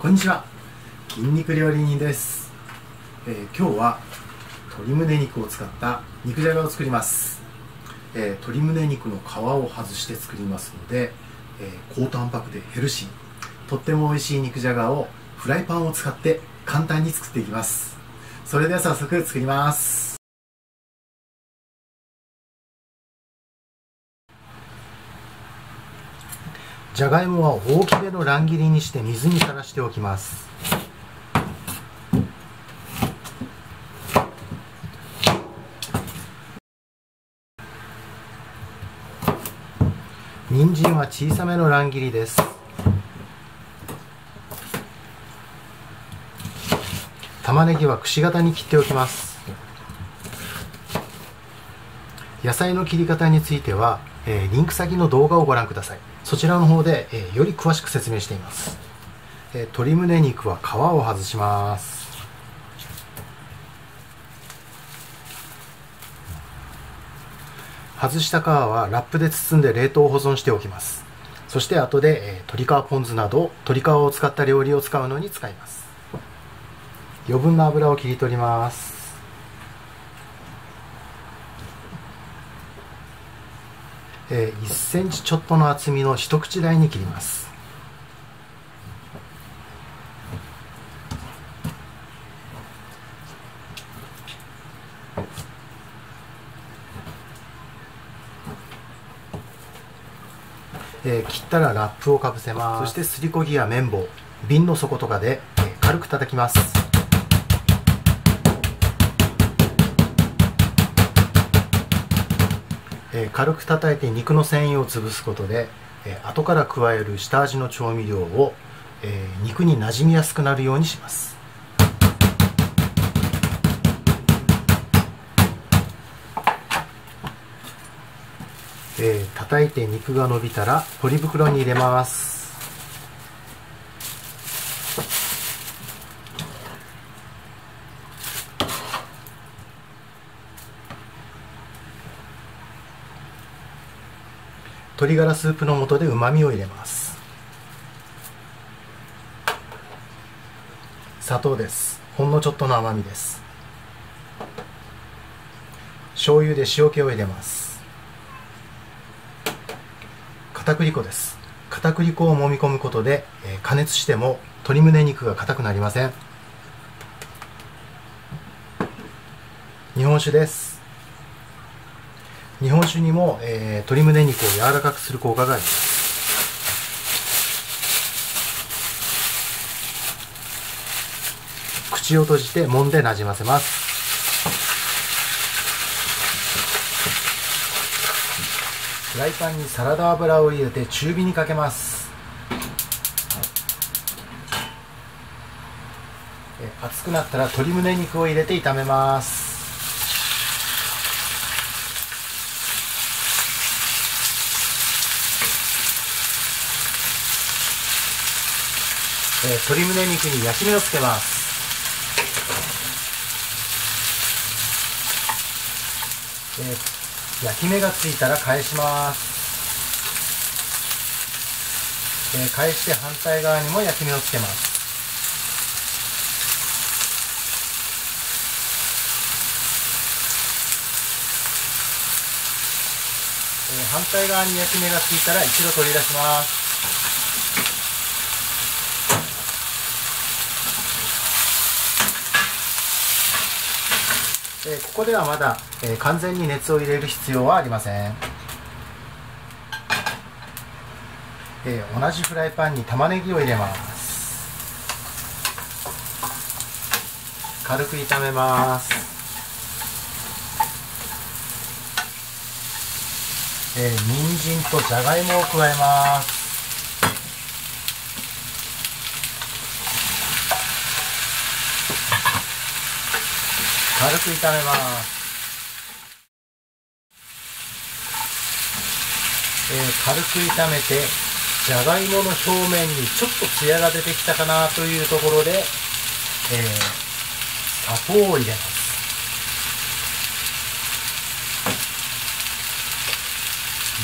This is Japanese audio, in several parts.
こんにちは。筋肉料理人です、えー、今日は鶏胸肉を使った肉じゃがを作ります、えー、鶏胸肉の皮を外して作りますので、えー、高タンパクでヘルシーとっても美味しい肉じゃがをフライパンを使って簡単に作っていきます。それでは早速作ります。じゃがいもは大きめの乱切りにして水にさらしておきます。人参は小さめの乱切りです。玉ねぎはくし形に切っておきます。野菜の切り方については、えー、リンク先の動画をご覧ください。そちらの方で、えー、より詳しく説明しています、えー、鶏胸肉は皮を外します。外した皮はラップで包んで冷凍保存しておきます。そして後で、えー、鶏皮ポン酢など鶏皮を使った料理を使うのに使います。余分な油を切り取ります。えー、1センチちょっとの厚みの一口大に切ります。えー、切ったらラップをかぶせます。そしてすりこぎや綿棒。瓶の底とかで、えー、軽く叩きますえー、軽く叩いて肉の繊維を潰すことで、えー、後から加える下味の調味料を、えー、肉になじみやすくなるようにします。えー、叩いて肉が伸びたらポリ袋に入れます。鶏ガラスープの素でうまみを入れます。砂糖です。ほんのちょっとの甘みです。醤油で塩気を入れます。片栗粉です。片栗粉を揉み込むことで、えー、加熱しても鶏胸肉が硬くなりません。日本酒です。日本酒にも、えー、鶏胸肉を柔らかくする効果があります。口を閉じて揉んでなじませます。フライパンにサラダ油を入れて中火にかけます。熱くなったら鶏胸肉を入れて炒めます。えー、鶏胸肉に焼き目をつけます。えー、焼き目がついたら返します、えー、返して反対側にも焼き目をつけます。反対側に焼き目がついたら一度取り出します。えー、ここではまだ、えー、完全に熱を入れる必要はありません、えー、同じフライパンに玉ねぎを入れます。軽く炒めます。えー、人参とじゃがいもを加えます。軽く炒めます、えー、軽く炒めてじゃがいもの表面にちょっとツヤが出てきたかなというところで、えー、砂糖を入れます。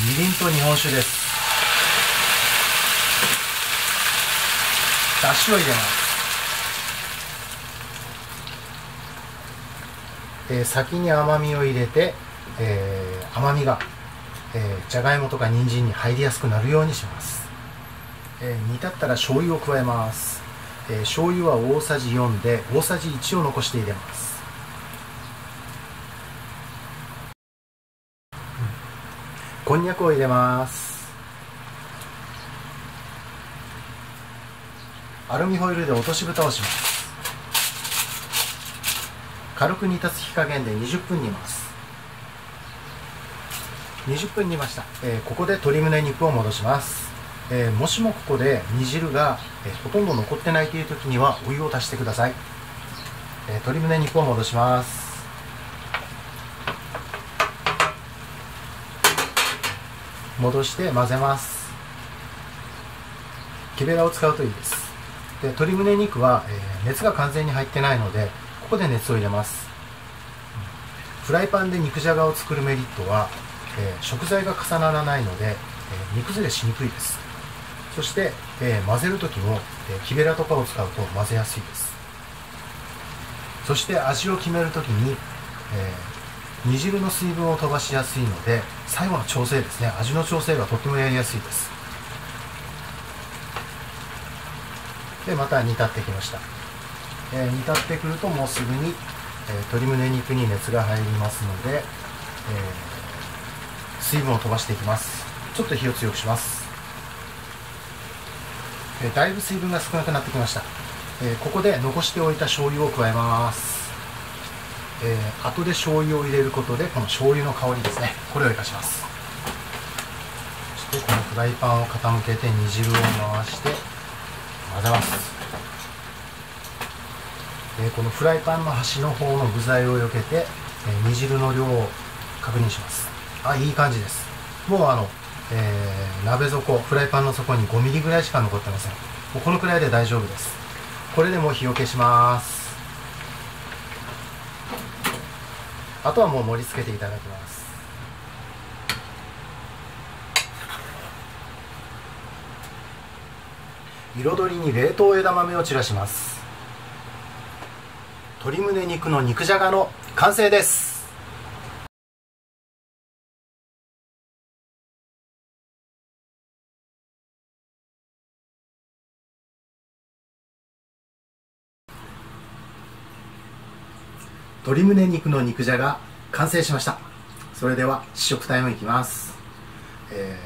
みりんと日本酒です。だしを入れます、えー、先に甘みを入れて、えー、甘みが、え、じゃがいもとか人参に入りやすくなるようにします、えー、煮立ったら醤油を加えます、えー、醤油は大さじ4で大さじ1を残して入れます、うん、こんにゃくを入れます。アルミホイルで落とし蓋をします。軽く煮立つ火加減で20分煮ます。20分煮ました、えー、ここで鶏胸肉を戻します、えー、もしもここで煮汁が、えー、ほとんど残ってないという時にはお湯を足してください、え鶏胸肉を戻します。戻して混ぜます。木べらを使うといいです。で鶏胸肉は、えー、熱が完全に入ってないのでここで熱を入れます。フライパンで肉じゃがを作るメリットは、えー、食材が重ならないので、えー、煮崩れしにくいです。そして、え混ぜる時も、え木べらとかを使うと混ぜやすいです。そして味を決める時に、え煮汁の水分を飛ばしやすいので最後の調整ですね。味の調整がとてもやりやすいです。でまた煮立ってきました、え、煮立ってくるともうすぐに、えー、鶏胸肉に熱が入りますので、えー、水分を飛ばしていきます。ちょっと火を強くします、えだいぶ水分が少なくなってきました、えここで残しておいた醤油を加えます。えー、後で醤油を入れることでこの醤油の香りですね。これを生かします。そしてこのフライパンを傾けて煮汁を回して混ぜます、えこのフライパンの端の方の具材を避けて、え煮汁の量を確認します。あいい感じです。もうあの、えー、鍋底フライパンの底に 5mm ぐらいしか残ってません。もうこのくらいで大丈夫です。これでもう火を消します。あとはもう盛り付けていただきます。彩りに冷凍枝豆を散らします。鶏胸肉の肉じゃがの完成です。鶏胸肉の肉じゃが完成しました。それでは試食タイムいきます、え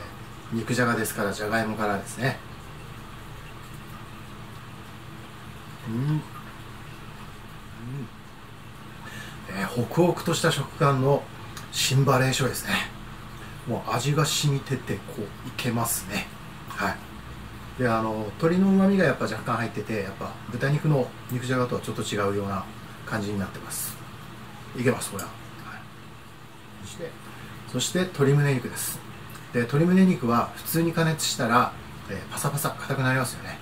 ー、肉じゃがですからじゃがいもからですね。うん、えー、ホクホクとした食感のシンバレーションですね。もう味が染みててこういけますね。はい。であの鶏のうまみがやっぱ若干入っててやっぱ豚肉の肉じゃがとはちょっと違うような感じになってます。いけますこれは、はい、そしてそして鶏胸肉です。で鶏胸肉は普通に加熱したら、えー、パサパサ硬くなりますよね。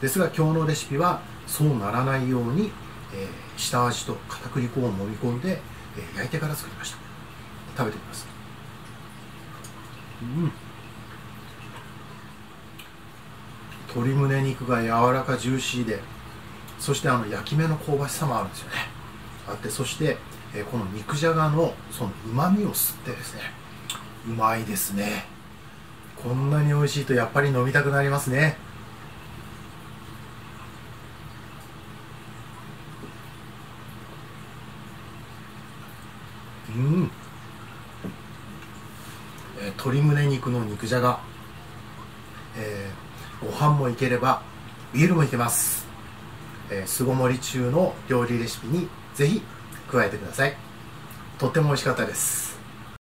ですが今日のレシピはそうならないように、えー、下味と片栗粉を揉み込んで、えー、焼いてから作りました。食べてみます。うん。鶏胸肉が柔らかジューシーでそしてあの焼き目の香ばしさもあるんですよね。あってそして、えー、この肉じゃがのそのうまみを吸ってですね。うまいですね。こんなに美味しいとやっぱり飲みたくなりますね。うん。えー、鶏胸肉の肉じゃが、えー、ご飯もいければビールもいけます。巣ごもり中の料理レシピにぜひ加えてください。とっても美味しかったです。